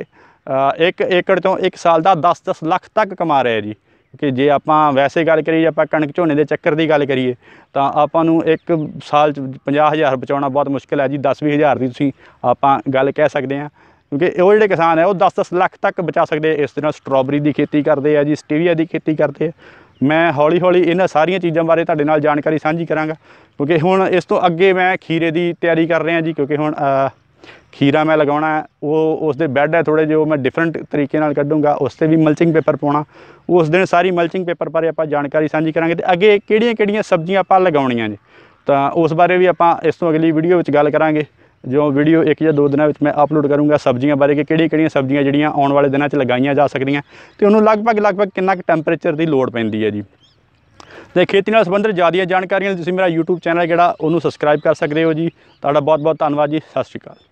ਇੱਕ ਏਕੜ ਤੋਂ ਇੱਕ ਸਾਲ ਦਾ 10-10 ਲੱਖ ਤੱਕ ਕਮਾ ਰਹੇ ਜੀ ਕਿ ਜੇ ਆਪਾਂ ਵੈਸੇ ਗੱਲ ਕਰੀਏ ਆਪਾਂ ਕਣਕ ਝੋਨੇ ਦੇ ਚੱਕਰ ਦੀ ਗੱਲ ਕਰੀਏ, ਤਾਂ ਆਪਾਂ ਨੂੰ ਇੱਕ ਸਾਲ ਚ 50000 ਬਚਾਉਣਾ ਬਹੁਤ ਮੁਸ਼ਕਿਲ ਹੈ ਜੀ 10-20 ਹਜ਼ਾਰ ਦੀ ਤੁਸੀਂ ਆਪਾਂ ਗੱਲ ਕਹਿ ਸਕਦੇ ਹਾਂ। ਕਿਉਂਕਿ ਉਹ ਜਿਹੜੇ ਕਿਸਾਨ ਹੈ, ਉਹ 10-10 ਲੱਖ ਤੱਕ ਬਚਾ ਸਕਦੇ ਇਸ ਦੇ ਨਾਲ ਸਟ੍ਰਾਬੇਰੀ ਦੀ ਖੇਤੀ ਕਰਦੇ ਆ ਜੀ ਸਟੀਵੀਆ ਦੀ ਖੇਤੀ ਕਰਦੇ ਆ। ਮੈਂ ਹੌਲੀ-ਹੌਲੀ ਇਹਨਾਂ ਸਾਰੀਆਂ ਚੀਜ਼ਾਂ ਬਾਰੇ ਤੁਹਾਡੇ ਨਾਲ ਜਾਣਕਾਰੀ ਸਾਂਝੀ ਕਰਾਂਗਾ। ਕਿਉਂਕਿ ਹੁਣ ਇਸ ਤੋਂ ਅੱਗੇ ਮੈਂ ਖੀਰੇ ਦੀ ਤਿਆਰੀ ਕਰ ਰਿਹਾ ਜੀ, ਕਿਉਂਕਿ ਹੁਣ ਖੀਰਾ ਮੈਂ ਲਗਾਉਣਾ ਉਹ ਉਸ ਦੇ ਬੈੱਡ ਹੈ ਥੋੜੇ ਜਿਹੇ, ਉਹ ਮੈਂ ਡਿਫਰੈਂਟ ਤਰੀਕੇ ਨਾਲ ਕੱਢੂੰਗਾ, ਉਸ ਤੇ ਵੀ ਮਲਚਿੰਗ ਪੇਪਰ ਪਾਉਣਾ। ਉਸ ਦਿਨ ਸਾਰੀ ਮਲਚਿੰਗ ਪੇਪਰ ਬਾਰੇ ਆਪਾਂ ਜਾਣਕਾਰੀ ਸਾਂਝੀ ਕਰਾਂਗੇ ਤੇ ਅੱਗੇ ਕਿਹੜੀਆਂ-ਕਿਹੜੀਆਂ ਸਬਜ਼ੀਆਂ ਆਪਾਂ ਲਗਾਉਣੀਆਂ ਜੀ ਤਾਂ ਉਸ ਬਾਰੇ ਵੀ ਆਪਾਂ ਇਸ ਤੋਂ ਅਗਲੀ ਵੀਡੀਓ ਵਿੱਚ ਗੱਲ ਕਰਾਂਗੇ। ਜੋ ਵੀਡੀਓ ਇੱਕ ਜਾਂ ਦੋ ਦਿਨਾਂ ਵਿੱਚ ਮੈਂ ਅਪਲੋਡ ਕਰੂੰਗਾ ਸਬਜ਼ੀਆਂ ਬਾਰੇ ਕਿ ਕਿਹੜੀਆਂ-ਕਿਹੜੀਆਂ ਸਬਜ਼ੀਆਂ ਜਿਹੜੀਆਂ ਆਉਣ ਵਾਲੇ ਦਿਨਾਂ 'ਚ ਲਗਾਈਆਂ ਜਾ ਸਕਦੀਆਂ ਤੇ ਉਹਨੂੰ ਲਗਭਗ ਲਗਭਗ ਕਿੰਨਾ ਕੁ ਟੈਂਪਰੇਚਰ ਦੀ ਲੋੜ ਪੈਂਦੀ ਹੈ ਜੀ। ਤੇ ਖੇਤੀ ਨਾਲ ਸੰਬੰਧਿਤ ਜ਼ਿਆਦੀਆਂ ਜਾਣਕਾਰੀਆਂ ਲਈ ਤੁਸੀਂ ਮੇਰਾ YouTube ਚੈਨਲ ਜਿਹੜਾ, ਉਹਨੂੰ ਸਬਸਕ੍ਰਾਈਬ ਕਰ ਸਕਦੇ ਹੋ ਜੀ। ਤੁਹਾਡਾ ਬਹੁਤ ਬਹੁਤ ਧੰਨਵਾਦ ਜੀ। ਸਤਿ ਸ਼੍ਰੀ ਅਕਾਲ।